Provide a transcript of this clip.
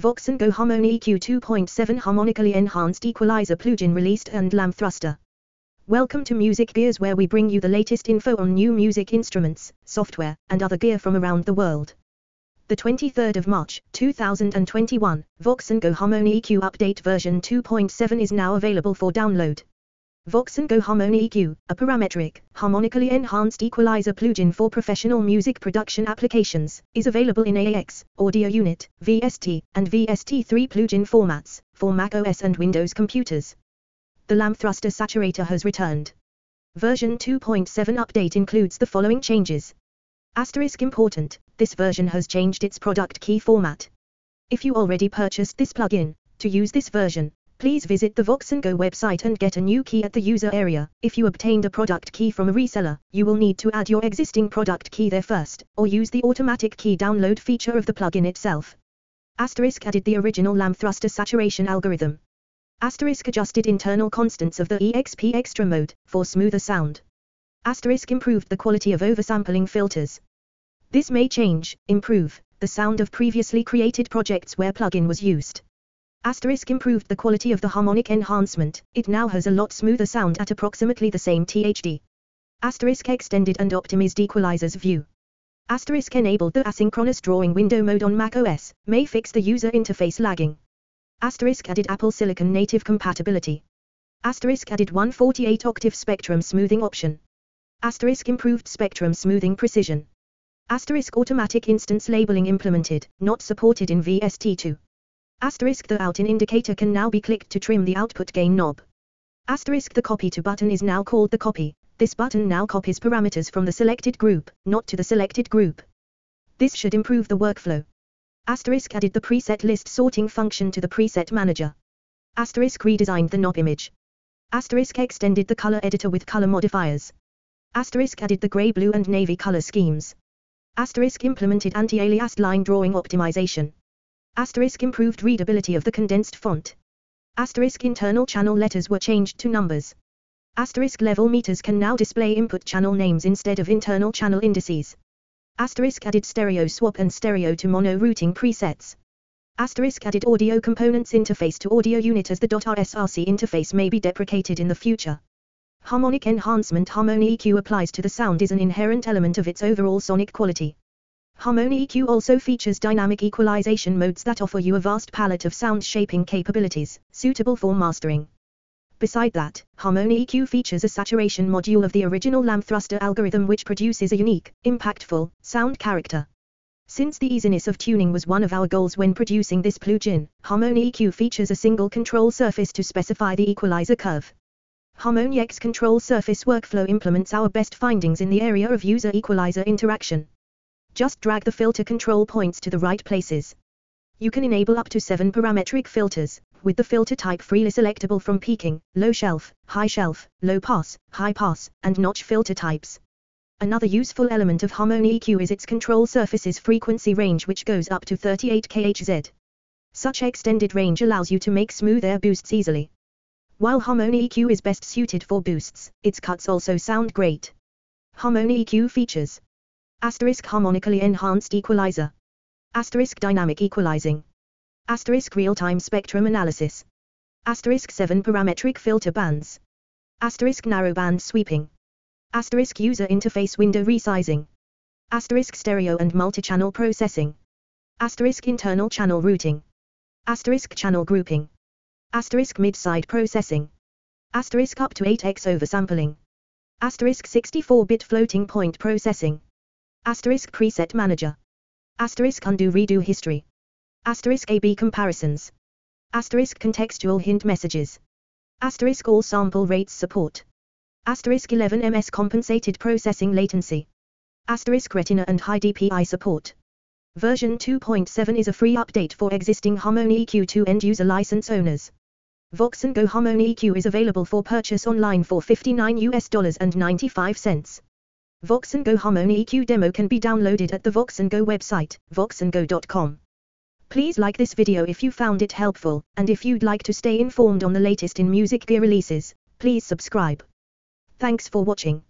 Voxengo Harmony EQ 2.7 Harmonically Enhanced Equalizer Plugin released and Lampthruster. Welcome to MusicGearz where we bring you the latest info on new music instruments, software, and other gear from around the world. The 23rd of March, 2021, Voxengo Harmony EQ Update version 2.7 is now available for download. Voxengo Harmony EQ, a parametric, harmonically enhanced equalizer plugin for professional music production applications, is available in AAX, Audio Unit, VST, and VST3 plugin formats, for Mac OS and Windows computers. The Lampthruster saturator has returned. Version 2.7 update includes the following changes. Asterisk important, this version has changed its product key format. If you already purchased this plugin, to use this version, please visit the Voxengo website and get a new key at the user area. If you obtained a product key from a reseller, you will need to add your existing product key there first, or use the automatic key download feature of the plugin itself. Asterisk added the original Lampthruster saturation algorithm. Asterisk adjusted internal constants of the EXP extra mode, for smoother sound. Asterisk improved the quality of oversampling filters. This may change, improve, the sound of previously created projects where plugin was used. Asterisk improved the quality of the harmonic enhancement, it now has a lot smoother sound at approximately the same THD. Asterisk extended and optimized equalizers view. Asterisk enabled the asynchronous drawing window mode on macOS, may fix the user interface lagging. Asterisk added Apple Silicon native compatibility. Asterisk added 148 octave spectrum smoothing option. Asterisk improved spectrum smoothing precision. Asterisk automatic instance labeling implemented, not supported in VST2. Asterisk the out-in indicator can now be clicked to trim the output gain knob. Asterisk the copy to button is now called the copy. This button now copies parameters from the selected group, not to the selected group. This should improve the workflow. Asterisk added the preset list sorting function to the preset manager. Asterisk redesigned the knob image. Asterisk extended the color editor with color modifiers. Asterisk added the gray, blue and navy color schemes. Asterisk implemented anti-aliased line drawing optimization. Asterisk improved readability of the condensed font. Asterisk internal channel letters were changed to numbers. Asterisk level meters can now display input channel names instead of internal channel indices. Asterisk added stereo swap and stereo to mono routing presets. Asterisk added audio components interface to audio unit as the .rsrc interface may be deprecated in the future. Harmonic enhancement HarmoniEQ applies to the sound is an inherent element of its overall sonic quality. HarmoniEQ also features dynamic equalization modes that offer you a vast palette of sound shaping capabilities, suitable for mastering. Beside that, HarmoniEQ features a saturation module of the original Lampthruster algorithm which produces a unique, impactful, sound character. Since the easiness of tuning was one of our goals when producing this plugin, HarmoniEQ features a single control surface to specify the equalizer curve. Harmony X control surface workflow implements our best findings in the area of user equalizer interaction. Just drag the filter control points to the right places. You can enable up to 7 parametric filters, with the filter type freely selectable from peaking, low shelf, high shelf, low pass, high pass, and notch filter types. Another useful element of HarmoniEQ is its control surface's frequency range which goes up to 38 kHz. Such extended range allows you to make smooth air boosts easily. While HarmoniEQ is best suited for boosts, its cuts also sound great. HarmoniEQ features Asterisk harmonically enhanced equalizer. Asterisk dynamic equalizing. Asterisk real-time spectrum analysis. Asterisk 7 parametric filter bands. Asterisk narrowband sweeping. Asterisk user interface window resizing. Asterisk stereo and multi-channel processing. Asterisk internal channel routing. Asterisk channel grouping. Asterisk mid-side processing. Asterisk up to 8x oversampling. Asterisk 64-bit floating point processing. Asterisk preset manager. Asterisk undo redo history. Asterisk AB comparisons. Asterisk contextual hint messages. Asterisk all sample rates support. Asterisk 11 ms compensated processing latency. Asterisk retina and high DPI support. Version 2.7 is a free update for existing HarmoniEQ2 end-user license owners. Voxengo Harmony EQ is available for purchase online for 59 US dollars and 95 cents. Voxengo Harmony EQ demo can be downloaded at the Voxengo website, voxengo.com. Please like this video if you found it helpful, and if you'd like to stay informed on the latest in music gear releases, please subscribe. Thanks for watching.